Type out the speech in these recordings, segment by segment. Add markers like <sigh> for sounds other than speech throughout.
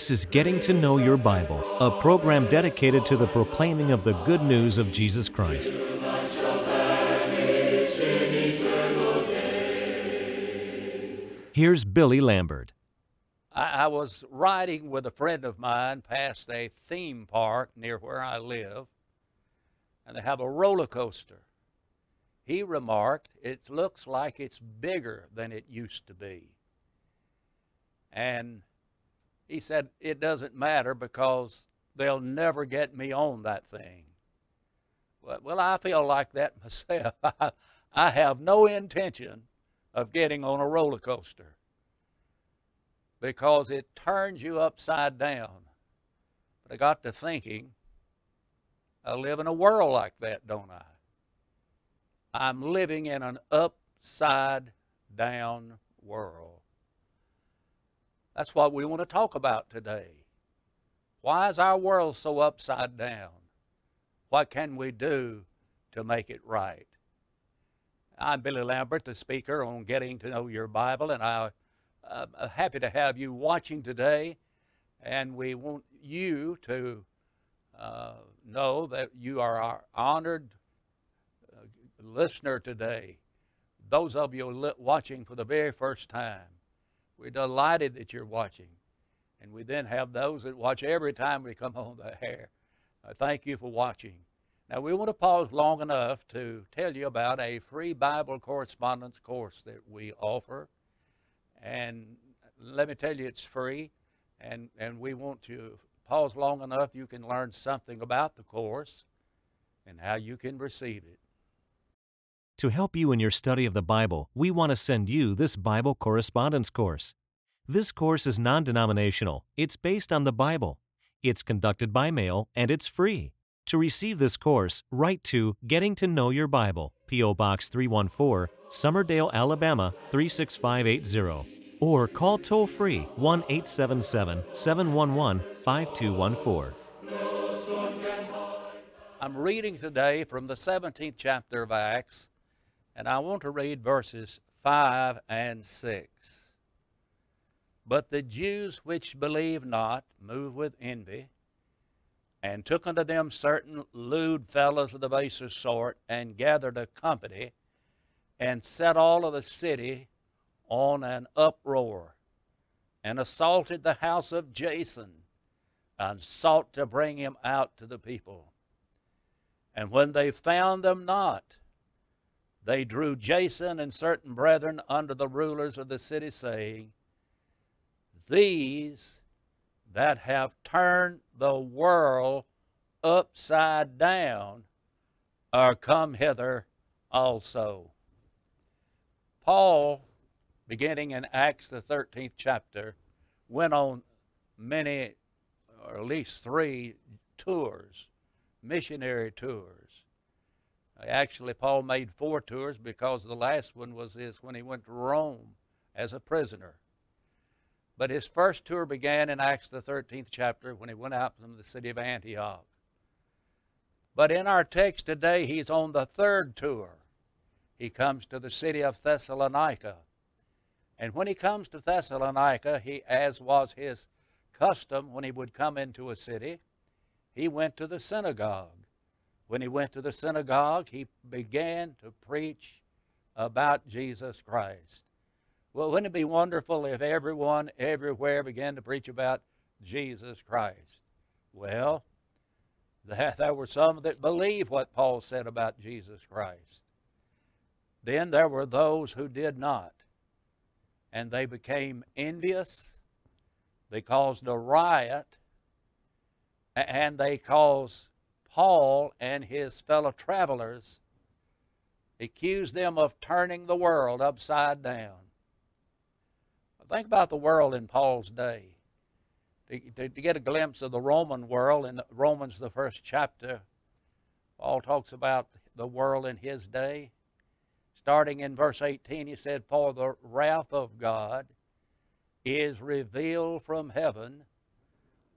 This is Getting to Know Your Bible, a program dedicated to the proclaiming of the good news of Jesus Christ. Here's Billy Lambert. I, I was riding with a friend of mine past a theme park near where I live, and they have a roller coaster. He remarked, It looks like it's bigger than it used to be. And he said, It doesn't matter because they'll never get me on that thing. Well, I feel like that <laughs> myself. I have no intention of getting on a roller coaster because it turns you upside down. But I got to thinking, I live in a world like that, don't I? I'm living in an upside down world. That's what we want to talk about today. Why is our world so upside down? What can we do to make it right? I'm Billy Lambert, the speaker on Getting to Know Your Bible, and I, am uh, happy to have you watching today. And we want you to uh, know that you are our honored uh, listener today. Those of you watching for the very first time, we're delighted that you're watching. And we then have those that watch every time we come <laughs> on the air. Uh, thank you for watching. Now, we want to pause long enough to tell you about a free Bible correspondence course that we offer. And let me tell you, it's free. And, and we want to pause long enough you can learn something about the course and how you can receive it. To help you in your study of the Bible, we want to send you this Bible correspondence course. This course is non denominational, it's based on the Bible, it's conducted by mail, and it's free. To receive this course, write to Getting to Know Your Bible, P.O. Box 314, Summerdale, Alabama 36580, or call toll free 1 877 711 5214. I'm reading today from the 17th chapter of Acts, and I want to read verses 5 and 6. But the Jews which believe not move with envy and took unto them certain lewd fellows of the baser sort, and gathered a company, and set all of the city on an uproar, and assaulted the house of Jason, and sought to bring him out to the people. And when they found them not, they drew Jason and certain brethren under the rulers of the city, saying, These that have turned the world upside down are come hither also. Paul, beginning in Acts, the 13th chapter, went on many, or at least three tours, missionary tours. Uh, actually, Paul made four tours because the last one was his when he went to Rome as a prisoner. But his first tour began in Acts, the 13th chapter, when he went out from the city of Antioch. But in our text today, he's on the third tour. He comes to the city of Thessalonica. And when he comes to Thessalonica, he, as was his custom when he would come into a city, he went to the synagogue. When he went to the synagogue, he began to preach about Jesus Christ. Well, wouldn't it be wonderful if everyone everywhere began to preach about Jesus Christ? Well, there were some that believed what Paul said about Jesus Christ. Then there were those who did not. And they became envious. They caused a riot. And they caused Paul and his fellow travelers, accused them of turning the world upside down. Think about the world in Paul's day. To, to, to, get a glimpse of the Roman world in Romans, the first chapter, Paul talks about the world in his day. Starting in verse 18, he said, For the wrath of God is revealed from heaven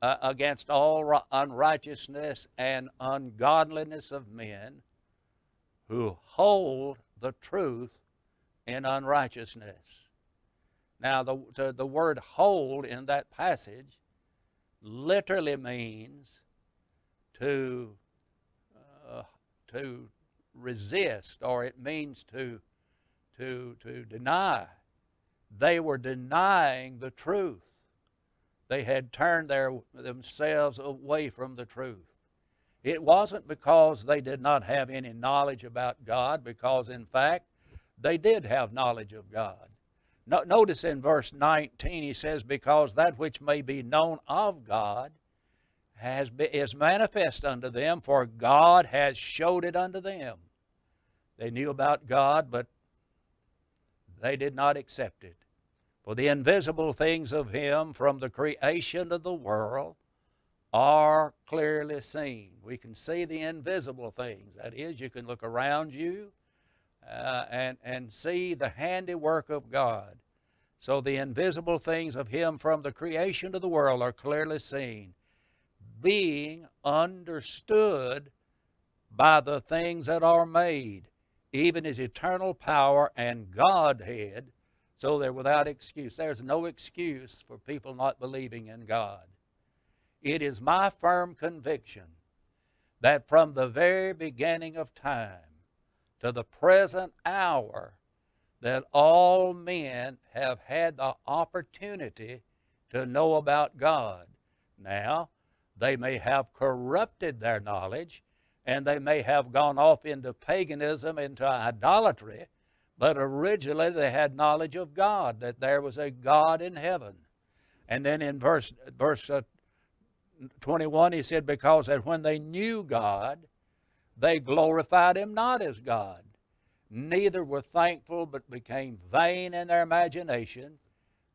uh, against all unrighteousness and ungodliness of men who hold the truth in unrighteousness. Now, the, the, the word hold in that passage literally means to, uh, to resist, or it means to, to, to deny. They were denying the truth. They had turned their, themselves away from the truth. It wasn't because they did not have any knowledge about God, because in fact, they did have knowledge of God. No, notice in verse 19, he says, Because that which may be known of God has been, is manifest unto them, for God has showed it unto them. They knew about God, but they did not accept it. For the invisible things of Him from the creation of the world are clearly seen. We can see the invisible things. That is, you can look around you uh, and, and see the handiwork of God. So the invisible things of Him from the creation of the world are clearly seen, being understood by the things that are made, even His eternal power and Godhead so they're without excuse. There's no excuse for people not believing in God. It is my firm conviction that from the very beginning of time to the present hour, that all men have had the opportunity to know about God. Now, they may have corrupted their knowledge and they may have gone off into paganism, into idolatry, but originally they had knowledge of God, that there was a God in heaven. And then in verse, verse uh, 21, he said, Because that when they knew God, they glorified him not as God. Neither were thankful, but became vain in their imagination,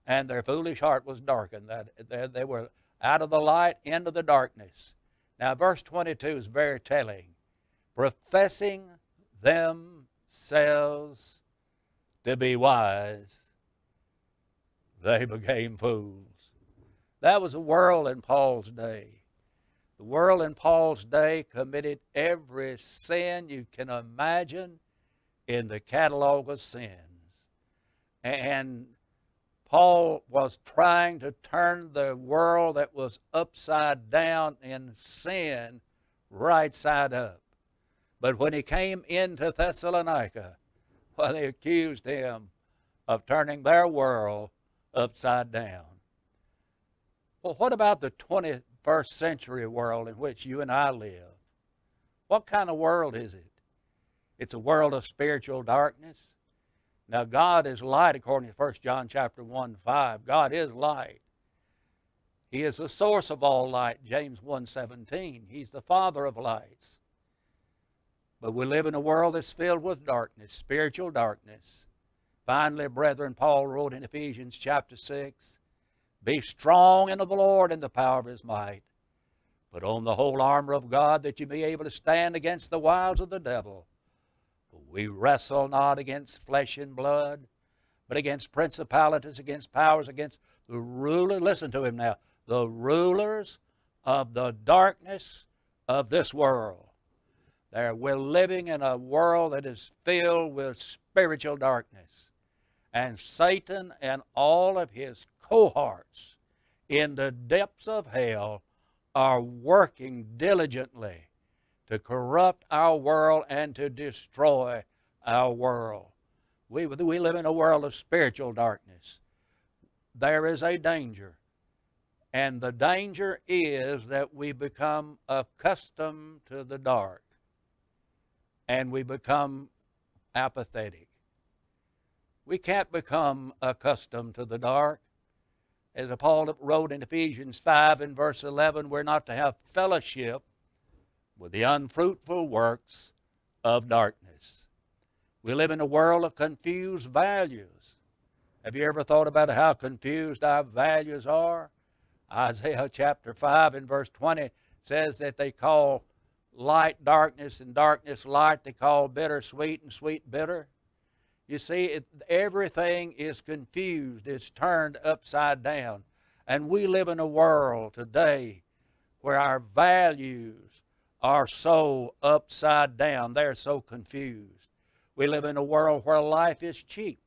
and their foolish heart was darkened. That they were out of the light into the darkness. Now, verse 22 is very telling. Professing themselves to be wise, they became fools. That was the world in Paul's day. The world in Paul's day committed every sin you can imagine in the catalog of sins. And Paul was trying to turn the world that was upside down in sin right side up. But when he came into Thessalonica, why they accused him of turning their world upside down. Well, what about the 21st century world in which you and I live? What kind of world is it? It's a world of spiritual darkness. Now, God is light, according to 1 John chapter 1, 5. God is light. He is the source of all light, James 1, 17. He's the father of lights. But we live in a world that's filled with darkness, spiritual darkness. Finally, brethren, Paul wrote in Ephesians chapter 6 Be strong in the Lord and the power of his might. Put on the whole armor of God that you may be able to stand against the wiles of the devil. For we wrestle not against flesh and blood, but against principalities, against powers, against the ruler. Listen to him now. The rulers of the darkness of this world there. We're living in a world that is filled with spiritual darkness. And Satan and all of his cohorts in the depths of hell are working diligently to corrupt our world and to destroy our world. We, we live in a world of spiritual darkness. There is a danger. And the danger is that we become accustomed to the dark and we become apathetic. We can't become accustomed to the dark. As Paul wrote in Ephesians 5 and verse 11, we're not to have fellowship with the unfruitful works of darkness. We live in a world of confused values. Have you ever thought about how confused our values are? Isaiah chapter 5 and verse 20 says that they call light darkness and darkness light they call bitter sweet and sweet bitter. You see, it, everything is confused, it's turned upside down. And we live in a world today where our values are so upside down, they're so confused. We live in a world where life is cheap.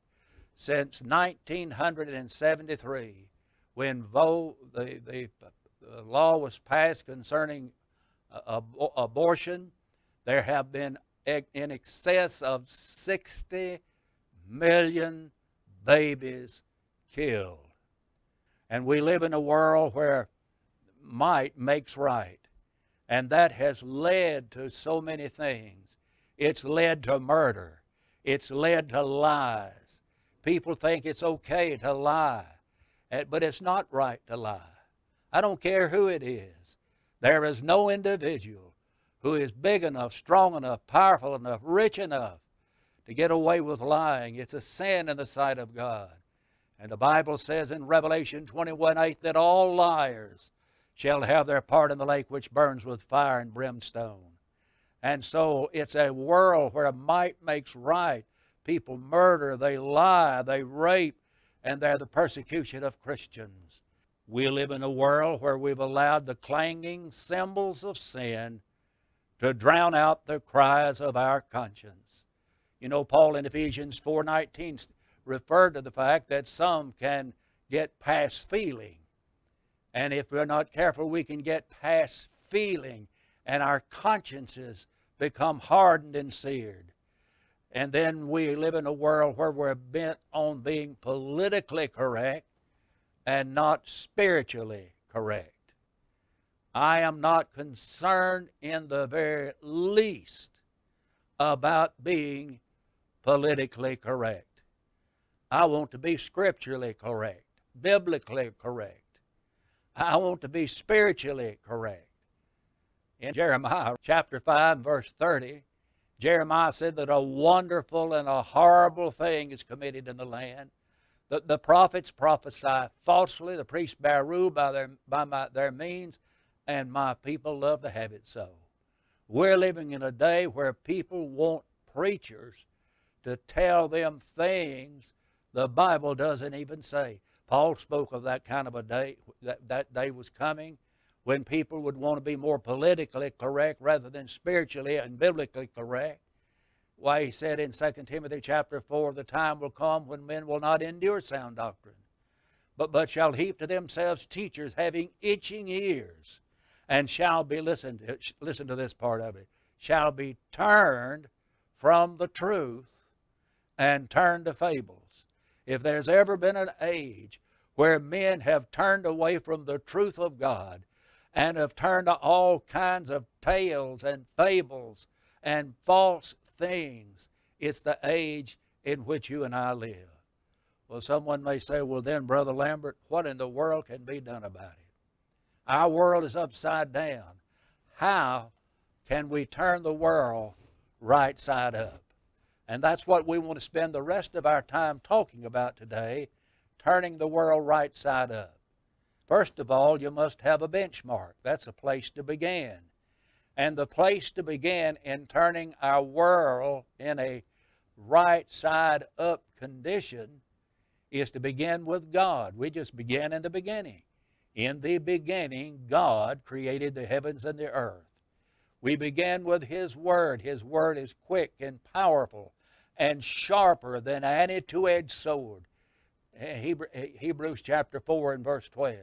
Since 1973, when vo- the, the, law was passed concerning ab- abortion, there have been in excess of 60 million babies killed. And we live in a world where might makes right. And that has led to so many things. It's led to murder. It's led to lies. People think it's okay to lie, eh, but it's not right to lie. I don't care who it is. There is no individual who is big enough, strong enough, powerful enough, rich enough to get away with lying. It's a sin in the sight of God. And the Bible says in Revelation 21 8 that all liars shall have their part in the lake which burns with fire and brimstone. And so it's a world where might makes right. People murder, they lie, they rape, and they're the persecution of Christians. We live in a world where we've allowed the clanging cymbals of sin to drown out the cries of our conscience. You know, Paul in Ephesians 4:19 referred to the fact that some can get past feeling. And if we're not careful, we can get past feeling and our consciences become hardened and seared. And then we live in a world where we're bent on being politically correct and not spiritually correct. I am not concerned in the very least about being politically correct. I want to be scripturally correct, biblically correct. I want to be spiritually correct. In Jeremiah chapter 5, verse 30, Jeremiah said that a wonderful and a horrible thing is committed in the land. The, the prophets prophesy falsely, the priests bear rule by their, by my, their means, and my people love to have it so. We're living in a day where people want preachers to tell them things the Bible doesn't even say. Paul spoke of that kind of a day, that, that day was coming when people would want to be more politically correct rather than spiritually and biblically correct. Why he said in 2 Timothy chapter 4, the time will come when men will not endure sound doctrine, but, but shall heap to themselves teachers having itching ears, and shall be, listen to, listen to this part of it, shall be turned from the truth and turned to fables. If there's ever been an age where men have turned away from the truth of God and have turned to all kinds of tales and fables and false things, it's the age in which you and I live. Well, someone may say, well, then, Brother Lambert, what in the world can be done about it? Our world is upside down. How can we turn the world right side up? And that's what we want to spend the rest of our time talking about today turning the world right side up. First of all, you must have a benchmark. That's a place to begin. And the place to begin in turning our world in a right side up condition is to begin with God. We just begin in the beginning. In the beginning, God created the heavens and the earth. We begin with His Word. His Word is quick and powerful and sharper than any two edged sword. Hebrews chapter 4 and verse 12.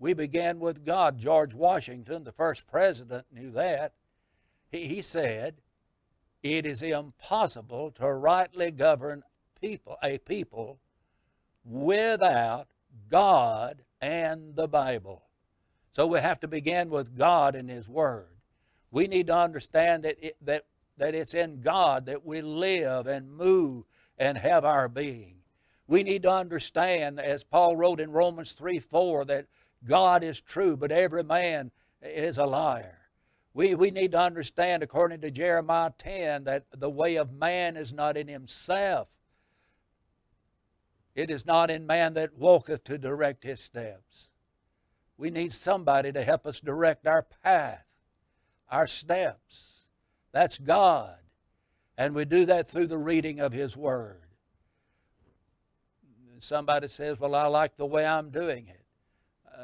We began with God. George Washington, the first president, knew that. He, he said, It is impossible to rightly govern people, a people without God and the Bible. So we have to begin with God and His Word. We need to understand that, it, that, that it's in God that we live and move and have our being. We need to understand, as Paul wrote in Romans 3 4, that God is true, but every man is a liar. We, we need to understand, according to Jeremiah 10, that the way of man is not in himself. It is not in man that walketh to direct his steps. We need somebody to help us direct our path, our steps. That's God. And we do that through the reading of His Word somebody says, Well, I like the way I'm doing it.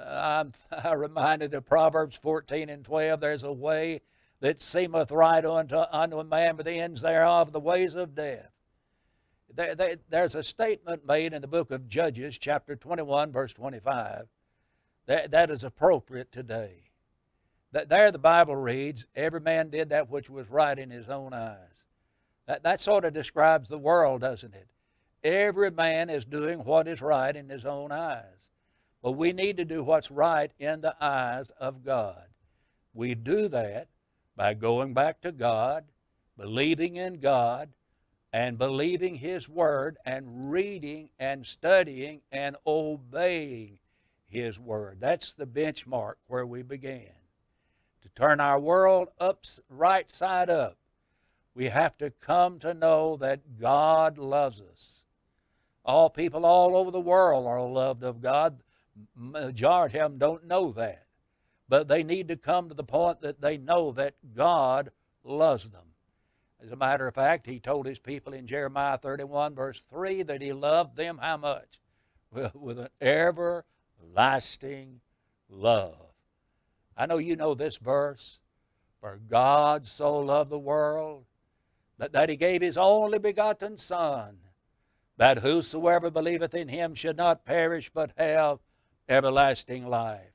I'm, <laughs> reminded of Proverbs 14 and 12. There's a way that seemeth right unto, unto a man, but the ends thereof are the ways of death. There, there's a statement made in the book of Judges, chapter 21, verse 25, that, that is appropriate today. That there the Bible reads, Every man did that which was right in his own eyes. That, that sort of describes the world, doesn't it? Every man is doing what is right in his own eyes. But we need to do what's right in the eyes of God. We do that by going back to God, believing in God, and believing His Word, and reading and studying and obeying His Word. That's the benchmark where we began. To turn our world up, right side up, we have to come to know that God loves us. All people all over the world are loved of God. Majority of them don't know that. But they need to come to the point that they know that God loves them. As a matter of fact, he told his people in Jeremiah 31, verse 3, that he loved them how much? <laughs> With an everlasting love. I know you know this verse. For God so loved the world that, that he gave his only begotten Son, that whosoever believeth in him should not perish but have everlasting life.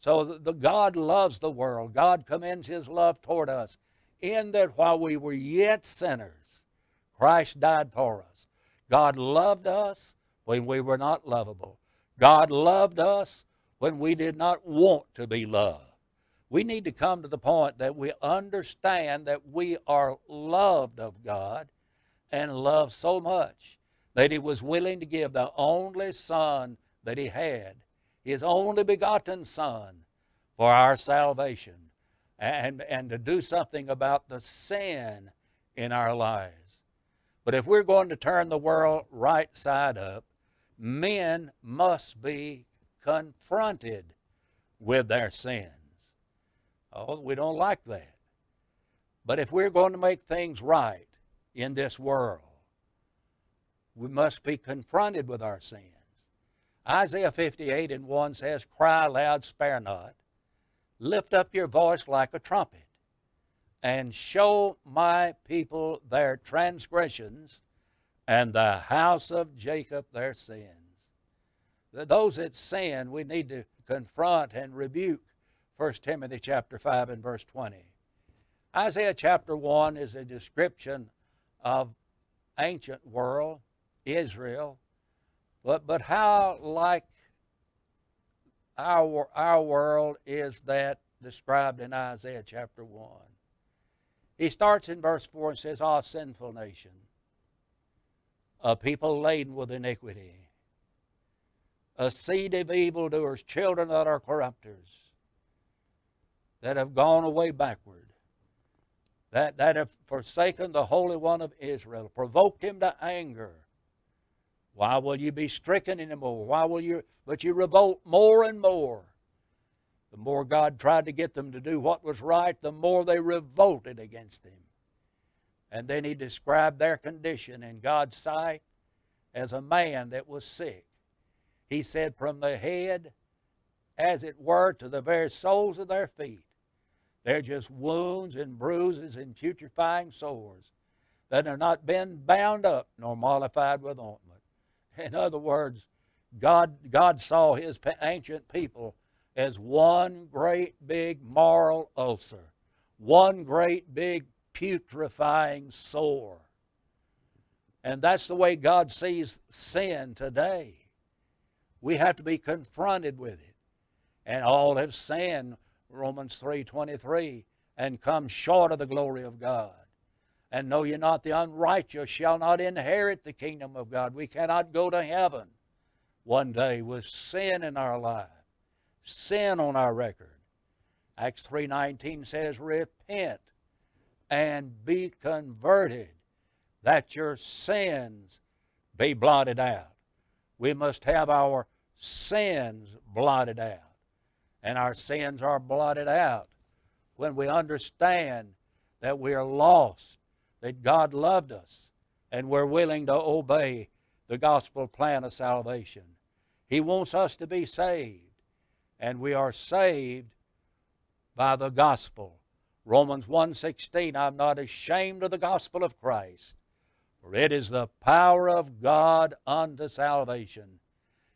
So the, the God loves the world. God commends his love toward us in that while we were yet sinners, Christ died for us. God loved us when we were not lovable. God loved us when we did not want to be loved. We need to come to the point that we understand that we are loved of God and loved so much that He was willing to give the only Son that He had his only begotten Son for our salvation and, and to do something about the sin in our lives. But if we're going to turn the world right side up, men must be confronted with their sins. Oh, we don't like that. But if we're going to make things right in this world, we must be confronted with our sins. Isaiah 58 and 1 says, Cry loud, spare not. Lift up your voice like a trumpet, and show my people their transgressions, and the house of Jacob their sins. Those that sin, we need to confront and rebuke. 1 Timothy chapter 5 and verse 20. Isaiah chapter 1 is a description of ancient world, Israel, but, but how like our, our world is that described in Isaiah chapter 1? He starts in verse 4 and says, Ah, sinful nation, a people laden with iniquity, a seed of evildoers, children that are corrupters, that have gone away backward, that, that have forsaken the Holy One of Israel, provoked him to anger, why will you be stricken anymore? Why will you, but you revolt more and more. The more God tried to get them to do what was right, the more they revolted against Him. And then He described their condition in God's sight as a man that was sick. He said, from the head, as it were, to the very soles of their feet, they're just wounds and bruises and putrefying sores that have not been bound up nor mollified with ointment. In other words, God, God saw his ancient people as one great big moral ulcer, one great big putrefying sore. And that's the way God sees sin today. We have to be confronted with it. And all have sinned, Romans 3.23, and come short of the glory of God. And know ye not the unrighteous shall not inherit the kingdom of God. We cannot go to heaven one day with sin in our life, sin on our record. Acts 3.19 says, Repent and be converted, that your sins be blotted out. We must have our sins blotted out. And our sins are blotted out when we understand that we are lost that God loved us and we're willing to obey the gospel plan of salvation. He wants us to be saved. And we are saved by the gospel. Romans 1:16 I'm not ashamed of the gospel of Christ for it is the power of God unto salvation.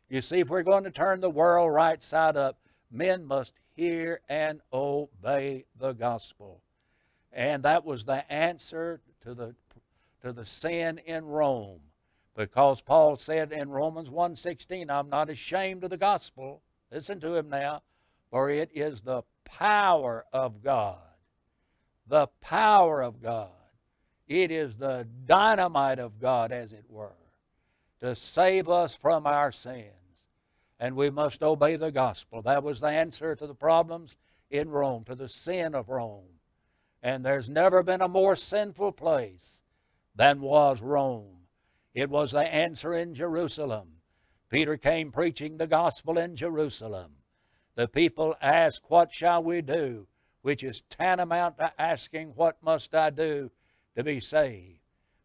You see if we're going to turn the world right side up men must hear and obey the gospel. And that was the answer to the to the sin in Rome because Paul said in Romans 1:16 I'm not ashamed of the gospel. Listen to him now for it is the power of God. The power of God. It is the dynamite of God, as it were, to save us from our sins. And we must obey the gospel. That was the answer to the problems in Rome, to the sin of Rome. And there's never been a more sinful place than was Rome. It was the answer in Jerusalem. Peter came preaching the gospel in Jerusalem. The people asked, What shall we do? Which is tantamount to asking, What must I do to be saved?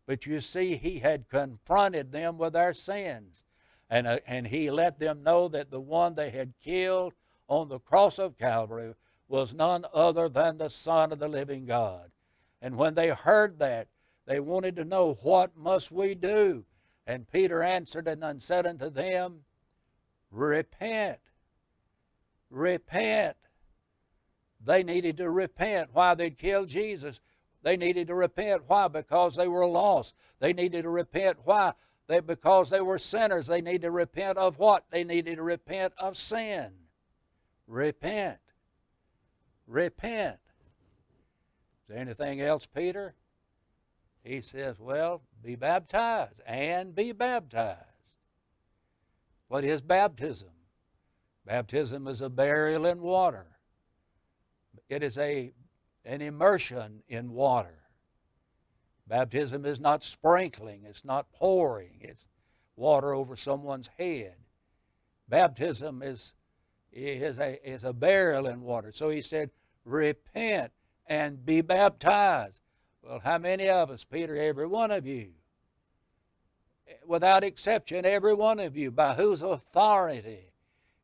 But you see, he had confronted them with their sins. And, uh, and he let them know that the one they had killed on the cross of Calvary was none other than the Son of the living God. And when they heard that, they wanted to know, What must we do? And Peter answered and said unto them, Repent repent. They needed to repent why they'd killed Jesus. They needed to repent why? Because they were lost. They needed to repent why? They, because they were sinners. They needed to repent of what? They needed to repent of sin. Repent. Repent. Is there anything else, Peter? He says, well, be baptized and be baptized. What is baptism? Baptism is a burial in water. It is a, an immersion in water. Baptism is not sprinkling, it's not pouring, it's water over someone's head. Baptism is, is, a, is a burial in water. So he said, repent and be baptized. Well, how many of us, Peter? Every one of you. Without exception, every one of you. By whose authority?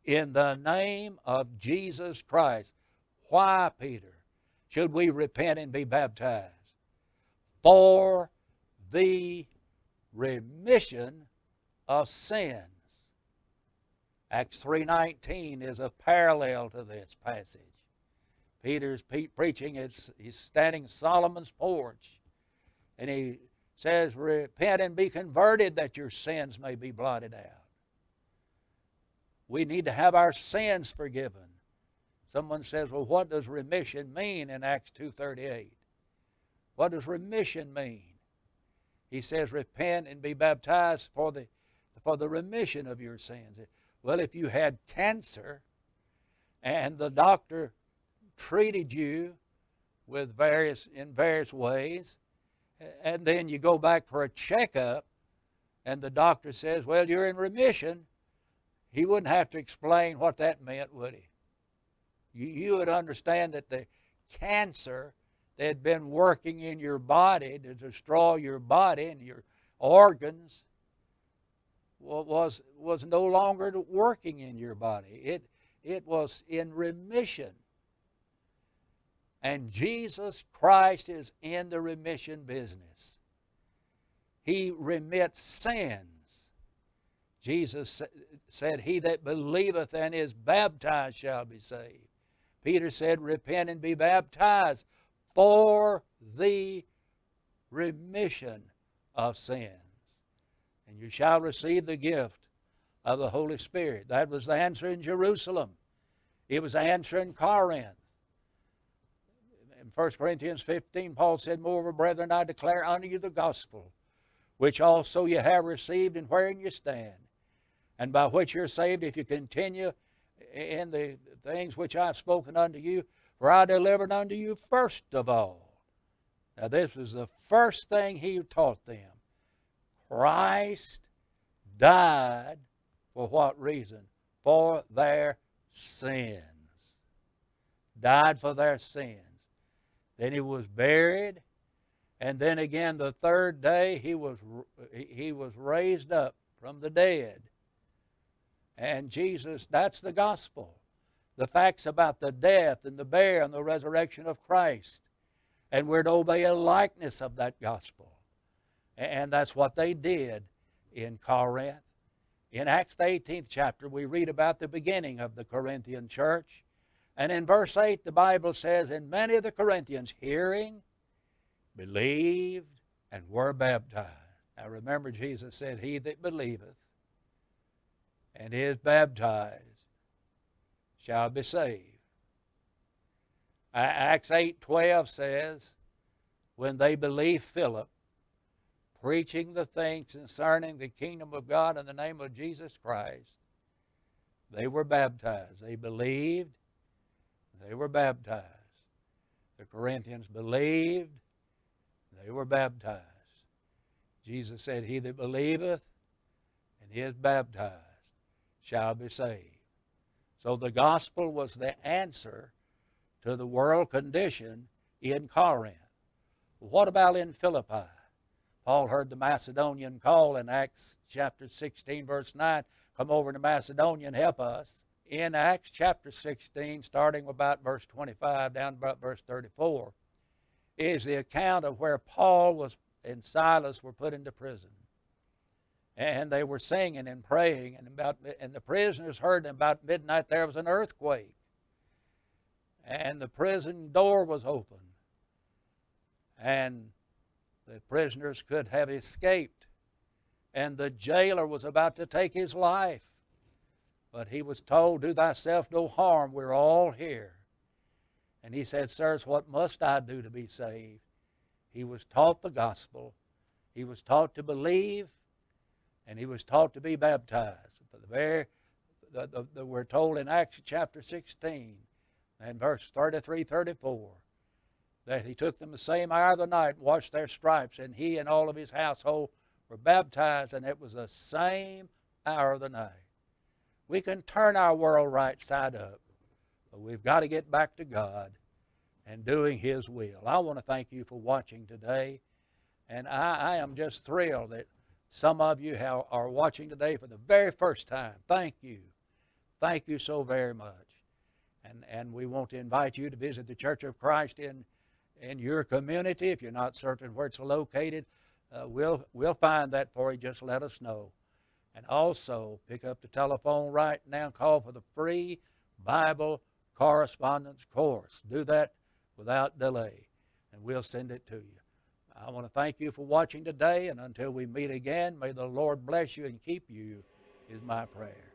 in the name of Jesus Christ. Why, Peter, should we repent and be baptized? For the remission of sins. Acts 3.19 is a parallel to this passage. Peter's pe- preaching, it's, he's standing Solomon's porch, and he says, Repent and be converted that your sins may be blotted out we need to have our sins forgiven. Someone says, well, what does remission mean in Acts 2.38? What does remission mean? He says, repent and be baptized for the, for the remission of your sins. Well, if you had cancer and the doctor treated you with various, in various ways, and then you go back for a checkup, and the doctor says, well, you're in remission, he wouldn't have to explain what that meant, would he? You, you would understand that the cancer that had been working in your body to destroy your body and your organs was, was no longer working in your body. It, it was in remission. And Jesus Christ is in the remission business. He remits sins Jesus said, He that believeth and is baptized shall be saved. Peter said, Repent and be baptized for the remission of sins. And you shall receive the gift of the Holy Spirit. That was the answer in Jerusalem. It was the answer in Corinth. In 1 Corinthians 15, Paul said, Moreover, brethren, I declare unto you the gospel, which also you have received and wherein you stand and by which you're saved if you continue in the things which I've spoken unto you. For I delivered unto you first of all. Now, this was the first thing he taught them. Christ died for what reason? For their sins. Died for their sins. Then he was buried, and then again the third day he was he was raised up from the dead. And Jesus, that's the gospel. the facts about the death and the burial and the resurrection of Christ. And we're to obey a likeness of that gospel. And that's what they did in Corinth. In Acts the 18th chapter, we read about the beginning of the Corinthian church. And in verse 8, the Bible says, And many of the Corinthians, hearing, believed, and were baptized. Now remember, Jesus said, He that believeth and is baptized shall be saved. Acts 8:12 says, when they believed Philip, preaching the things concerning the kingdom of God in the name of Jesus Christ, they were baptized. They believed, they were baptized. The Corinthians believed, they were baptized. Jesus said, He that believeth and is baptized shall be saved. So the gospel was the answer to the world condition in Corinth. What about in Philippi? Paul heard the Macedonian call in Acts chapter 16, verse 9 come over to Macedonia and help us. In Acts chapter 16, starting about verse 25 down about verse 34, is the account of where Paul was and Silas were put into prison. And they were singing and praying, and, about, and the prisoners heard about midnight there was an earthquake. And the prison door was open. And the prisoners could have escaped. And the jailer was about to take his life. But he was told, Do thyself no harm, we're all here. And he said, Sirs, what must I do to be saved? He was taught the gospel. He was taught to believe, and he was taught to be baptized. For the very, the, the, the, we're told in Acts chapter 16 and verse 33, 34, that he took them the same hour of the night and washed their stripes, and he and all of his household were baptized, and it was the same hour of the night. We can turn our world right side up, but we've got to get back to God and doing His will. I want to thank you for watching today, and I, I am just thrilled that some of you have, are watching today for the very first time. Thank you. Thank you so very much. And, and we want to invite you to visit the Church of Christ in, in your community. If you're not certain where it's located, uh, we'll, we'll find that for you. Just let us know. And also, pick up the telephone right now. Call for the free Bible correspondence course. Do that without delay, and we'll send it to you. I want to thank you for watching today, and until we meet again, may the Lord bless you and keep you, is my prayer.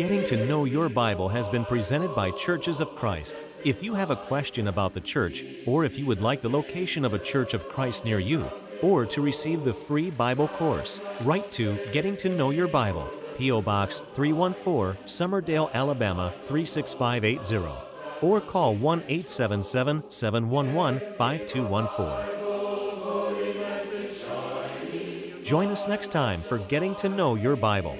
Getting to Know Your Bible has been presented by Churches of Christ. If you have a question about the church, or if you would like the location of a Church of Christ near you, or to receive the free Bible course, write to Getting to Know Your Bible, P.O. Box 314, Summerdale, Alabama 36580, or call 1 877 711 5214. Join us next time for Getting to Know Your Bible.